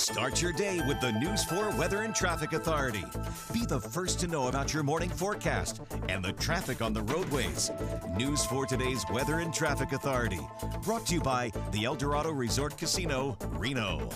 Start your day with the News 4 Weather and Traffic Authority. Be the first to know about your morning forecast and the traffic on the roadways. News 4 today's Weather and Traffic Authority. Brought to you by the Eldorado Resort Casino, Reno.